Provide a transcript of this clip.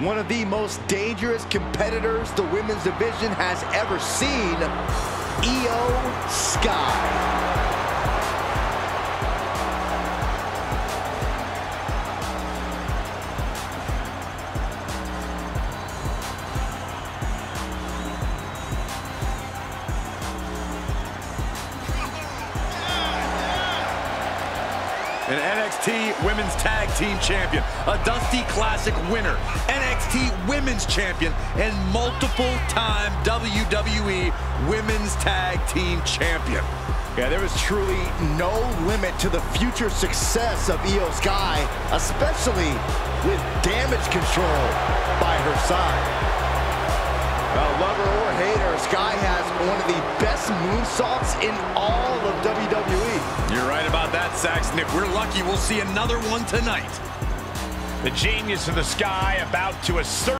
one of the most dangerous competitors the women's division has ever seen, Iyo an NXT Women's Tag Team Champion, a Dusty Classic winner, NXT Women's Champion, and multiple-time WWE Women's Tag Team Champion. Yeah, there is truly no limit to the future success of Iyo Sky, especially with Damage CTRL by her side. Well, lover or hater, Sky has one of the best moonsaults in all about. If we're lucky, we'll see another one tonight. The genius of the Sky about to assert